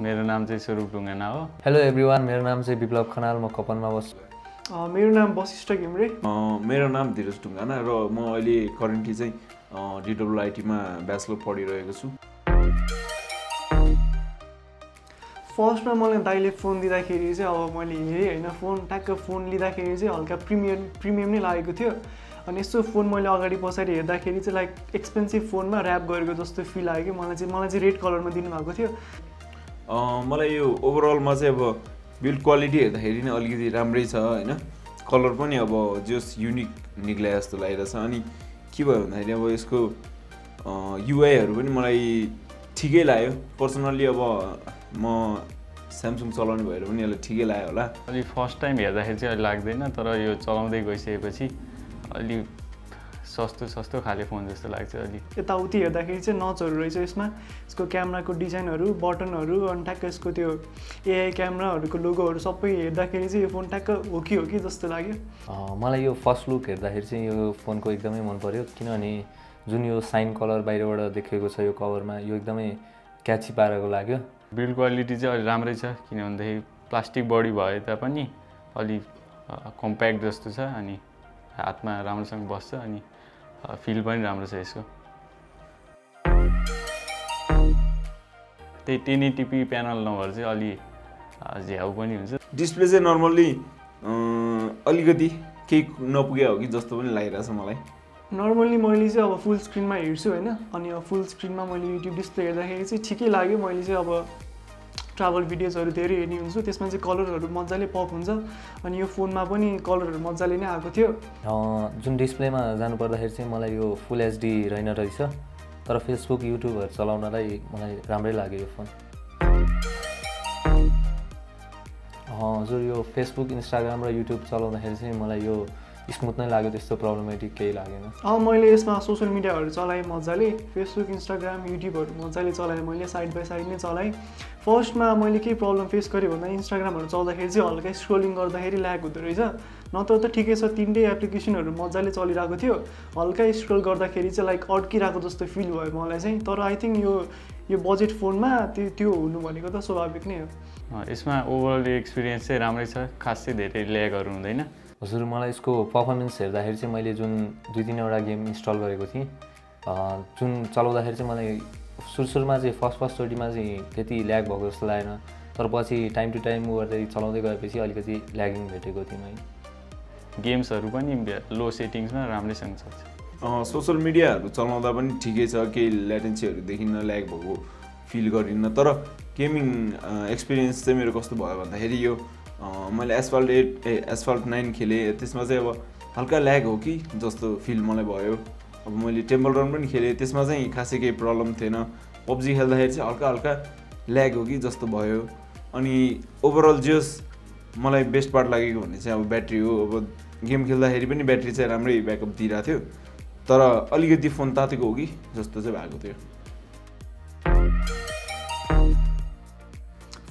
मेरो नाम चाहिँ स्वरूप ढुङ्गाना हो। हेलो एभ्रिवान मेरो नाम चाहिँ विप्लव खनाल म कपनमा बस्छु। अ, मेरो नाम वशिष्ठ घिम्रे। अँ, मेरो नाम धीरज ढुङ्गाना र म अहिले करेन्टली चाहिँ डिडब्लुआइटीमा ब्याचलर पढिरहेको छु। फर्स्टमा मलाई दाइले फोन दिँदाखेरि चाहिँ अब मैले हेरेँ होइन? फोन ट्याक्क फोन लिँदाखेरि चाहिँ हल्का प्रिमियम प्रिमियम नै लागेको थियो। अनि यस्तो फोन मैले अगाडि पछाडि हेर्दाखेरि चाहिँ लाइक एक्सपेन्सिभ फोनमा ऱ्याप गरेको जस्तो फिल आयो कि मलाई चाहिँ मलाई चाहिँ रेड कलरमा दिनुभएको थियो। मलाई यो ओभरअलमा चाहिँ अब बिल्ड क्वालिटी हेर्दाखेरि नै अलिकति राम्रै छ होइन? कलर पनि अब जस युनिक निक्ले जस्तो लागिरहेछ। अनि के भयो भन्दाखेरि अब यसको युआईहरू पनि मलाई ठिकै लाग्यो। पर्सनल्ली अब म स्यामसङ चलाउने भएर पनि यसलाई ठिकै लाग्यो होला। अलि फर्स्ट टाइम हेर्दाखेरि चाहिँ अहिले लाग्दैन तर यो चलाउँदै गइसकेपछि अलि सस्तो सस्तो खाले फोन जस्तो लाग्छ अलि यताउति हेर्दाखेरि चाहिँ नचहरू रहेछ यसमा। यसको क्यामेराको डिजाइनहरू बटनहरू अनि ट्याक्क यसको त्यो एआई क्यामेराहरूको लोगोहरू सबै हेर्दाखेरि चाहिँ यो फोन ट्याक्क हो कि हो कि जस्तो लाग्यो। अँ, मलाई यो फर्स्ट लुक हेर्दाखेरि चाहिँ यो फोनको एकदमै मन पऱ्यो किनभने जुन यो साइन कलर बाहिरबाट देखेको छ यो कभरमा यो एकदमै क्याची पारेको लाग्यो। बिल्ड क्वालिटी चाहिँ अलि राम्रै छ किन भन्दाखेरि प्लास्टिक बडी भए तापनि अलि कम्प्याक्ट जस्तो छ अनि हातमा राम्रोसँग बस्छ अनि फिल पनि राम्रो छ यसको। त्यही टेन एटिपी प्यानल नभएर चाहिँ अलि झ्याउ पनि हुन्छ। डिस्प्ले चाहिँ नर्मल्ली अलिकति केही नपुगे हो कि जस्तो पनि लागिरहेछ मलाई। नर्मल्ली मैले चाहिँ अब फुल स्क्रिनमा हेर्छु होइन अनि अब फुल स्क्रिनमा मैले युट्युब डिस्प्ले हेर्दाखेरि चाहिँ ठिकै लाग्यो। मैले चाहिँ अब ट्राभल भिडियोजहरू धेरै हेर्ने हुन्छु त्यसमा चाहिँ कलरहरू मजाले पप हुन्छ अनि यो फोनमा पनि कलरहरू मजाले नै आएको थियो। जुन डिस्प्लेमा जानु पर्दाखेरि चाहिँ मलाई यो फुल एचडी रहेन रहेछ। तर फेसबुक युट्युबहरू चलाउनलाई मलाई राम्रै लाग्यो यो फोन हजुर यो फेसबुक इन्स्टाग्राम र युट्युब चलाउँदाखेरि चाहिँ मलाई यो स्मुथ नै लाग्यो त्यस्तो प्रब्लमेटिक केही लागेन। अब मैले यसमा सोसियल मिडियाहरू चलाएँ मजाले फेसबुक इन्स्टाग्राम युट्युबहरू मजाले चलाएँ मैले साइड बाई साइड नै चलाएँ। फर्स्टमा मैले केही प्रब्लम फेस गरेँ भन्दा इन्स्टाग्रामहरू चल्दाखेरि चाहिँ हल्का स्क्रोलिङ गर्दाखेरि ल्याग हुँदो रहेछ। नत्र त ठिकै छ तिनटै एप्लिकेसनहरू मजाले चलिरहेको थियो। हल्का स्क्रोल गर्दाखेरि चाहिँ लाइक अड्किरहेको जस्तो फिल भयो मलाई चाहिँ। तर आई थिङ्क यो यो बजेट फोनमा त्यो त्यो हुनु भनेको त स्वाभाविक नै हो। अ, यसमा ओभरअल एक्सपिरियन्स चाहिँ राम्रै छ खासै धेरै ल्यागहरू हुँदैन। हजुर मलाई यसको पर्फर्मेन्स हेर्दाखेरि चाहिँ मैले जुन दुई तिनवटा गेम इन्स्टल गरेको थिएँ अँ, जुन चलाउँदाखेरि चाहिँ मलाई सुरु सुरुमा चाहिँ फर्स्ट फर्स्टचोटिमा चाहिँ त्यति ल्याग भएको जस्तो लागेन तर पछि टाइम टु टाइम गर्दै चलाउँदै गएपछि अलिकति ल्यागिङ भेटेको थिएँ मैले। गेम्सहरू पनि लो सेटिङ्समा राम्रैसँग चल्छ सोसियल मिडियाहरू चलाउँदा पनि ठिकै छ केही ल्याटेन्सीहरू देखिन्न ल्याग भएको फिल गरिन्न तर गेमिङ एक्सपिरियन्स चाहिँ मेरो कस्तो भयो भन्दाखेरि यो मैले एसफाल्ट एट ए एसफाल्ट नाइन खेलेँ त्यसमा चाहिँ अब हल्का ल्याग हो कि जस्तो फिल मलाई भयो। अब मैले टेम्पल रन पनि खेलेँ त्यसमा चाहिँ खासै केही प्रब्लम थिएन। पब्जी खेल्दाखेरि चाहिँ हल्का हल्का ल्याग हो कि जस्तो भयो। अनि ओभरअल जस मलाई बेस्ट पार्ट लागेको भने चाहिँ अब ब्याट्री हो। अब गेम खेल्दाखेरि पनि ब्याट्री चाहिँ राम्रै ब्याकअप दिइरहेको थियो। तर अलिकति फोन तातेको हो कि जस्तो चाहिँ भएको थियो।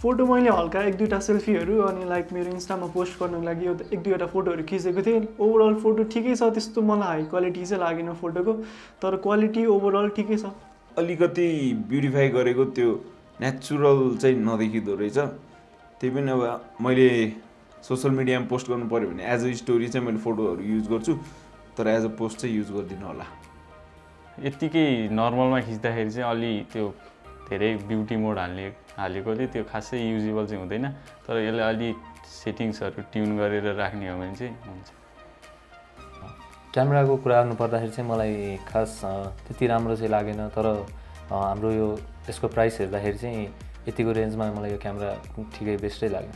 फोटो मैले हल्का एक दुईवटा सेल्फीहरू अनि लाइक मेरो इन्स्टामा पोस्ट गर्नको लागि एक दुईवटा फोटोहरू खिचेको थिएँ। ओभरअल फोटो ठिकै छ त्यस्तो मलाई हाई क्वालिटी चाहिँ लागेन फोटोको तर क्वालिटी ओभरअल ठिकै छ। अलिकति ब्युटिफाई गरेको त्यो नेचुरल चाहिँ नदेखिँदो रहेछ। त्यही पनि अब मैले सोसियल मिडियामा पोस्ट गर्नु पऱ्यो भने एज अ स्टोरी चाहिँ मैले फोटोहरू युज गर्छु तर एज अ पोस्ट चाहिँ युज गर्दिनँ होला। यत्तिकै नर्मलमा खिच्दाखेरि चाहिँ अलि त्यो धेरै ब्युटी मोड हाल्ने हालेकोले त्यो खासै युजेबल चाहिँ हुँदैन। तर यसलाई अलि सेटिङ्सहरू ट्युन गरेर राख्ने हो भने चाहिँ हुन्छ। क्यामेराको कुरा गर्नु पर्दाखेरि चाहिँ मलाई खास त्यति राम्रो चाहिँ लागेन। तर हाम्रो यो यसको प्राइस हेर्दाखेरि चाहिँ यतिको रेन्जमा मलाई यो क्यामेरा ठिकै बेस्टै लाग्यो।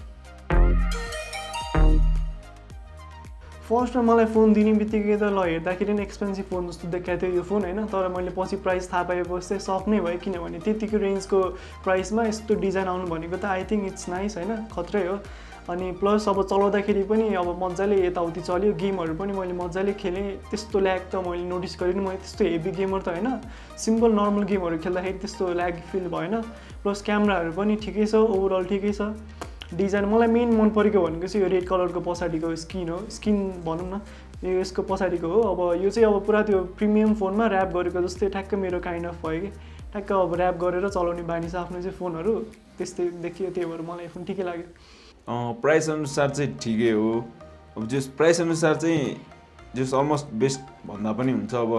फर्स्टमा मलाई फोन दिने बित्तिकै त ल हेर्दाखेरि नै एक्सपेन्सिभ फोन जस्तो देखाएको थियो यो फोन होइन? तर मैले पछि प्राइस थाहा पाएपछि चाहिँ सक नै भयो किनभने त्यतिको रेन्जको प्राइसमा यस्तो डिजाइन आउनु भनेको त आई थिङ्क इट्स नाइस होइन? खत्रै हो। अनि प्लस अब चलाउँदाखेरि पनि अब मजाले यताउति चल्यो। गेमहरू पनि मैले मजाले खेलेँ। त्यस्तो ल्याग त मैले नोटिस गरेँ मैले त्यस्तो हेभी गेमर त होइन? सिम्पल नर्मल गेमहरू खेल्दाखेरि त्यस्तो ल्याग फिल भएन। प्लस क्यामराहरू पनि ठिकै छ। ओभरअल ठिकै छ। डिजाइन मलाई मेन मन परेको भनेको चाहिँ यो रेड कलरको पछाडिको स्किन हो। स्किन भनौँ न यो यसको पछाडिको हो। अब यो चाहिँ अब पुरा त्यो प्रिमियम फोनमा ऱ्याप गरेको जस्तै ठ्याक्क मेरो काइन्ड अफ भयो कि। ठ्याक्क अब ऱ्याप गरेर चलाउने बानी छ आफ्नो चाहिँ फोनहरू। त्यस्तै देखियो त्यही भएर मलाई फोन ठिकै लाग्यो। प्राइस अनुसार चाहिँ ठिकै हो। अब जस प्राइस अनुसार चाहिँ जस अलमोस्ट बेस्ट भन्दा पनि हुन्छ। अब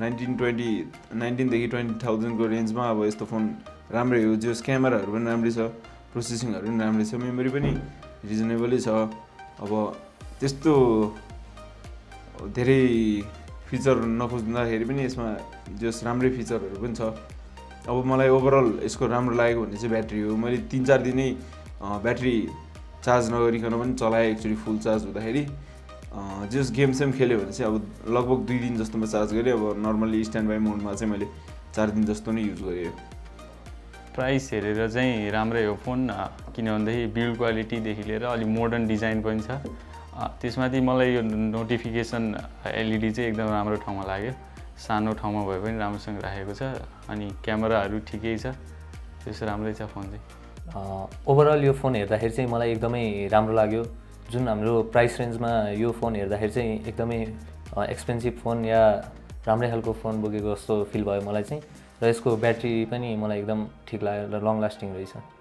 नाइन्टिन ट्वेन्टी नाइन्टिनदेखि ट्वेन्टी थाउजन्डको रेन्जमा अब यस्तो फोन राम्रै हो। जस क्यामेराहरू पनि राम्रै छ। प्रोसेसिङहरू पनि राम्रै छ मेमोरी पनि रिजनेबलै छ। अब त्यस्तो धेरै फिचर नखोज्दाखेरि पनि यसमा जस राम्रै फिचरहरू पनि छ। अब मलाई ओभरअल यसको राम्रो लागेको भने चाहिँ ब्याट्री हो। मैले तिन चार दिनै ब्याट्री चार्ज नगरिकन पनि चलाएँ एक्चुली फुल चार्ज हुँदाखेरि। जस गेम सेम खेल्यो भने चाहिँ अब लगभग दुई दिन जस्तोमा चार्ज गरेँ। अब नर्मल्ली स्ट्यान्ड बाई मोडमा चाहिँ मैले चार दिन जस्तो नै युज गरेँ। प्राइस हेरेर चाहिँ राम्रै हो फोन किन भन्दाखेरि बिल्ड क्वालिटीदेखि लिएर अलिक मोडर्न डिजाइन पनि छ। त्यसमाथि मलाई यो नोटिफिकेसन एलइडी चाहिँ एकदम राम्रो ठाउँमा लाग्यो। सानो ठाउँमा भए पनि राम्रोसँग राखेको छ अनि क्यामेराहरू ठिकै छ। त्यस्तो राम्रै छ फोन चाहिँ। ओभरअल यो फोन हेर्दाखेरि चाहिँ मलाई एकदमै राम्रो लाग्यो। जुन हाम्रो प्राइस रेन्जमा यो फोन हेर्दाखेरि चाहिँ एकदमै एक्सपेन्सिभ फोन या राम्रै खालको फोन बोकेको जस्तो फिल भयो मलाई चाहिँ। र यसको ब्याट्री पनि मलाई एकदम ठिक लाग्यो र लङ लास्टिङ रहेछ।